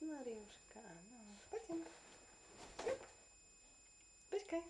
Смотрюшка, ну, пойдем. Пускай.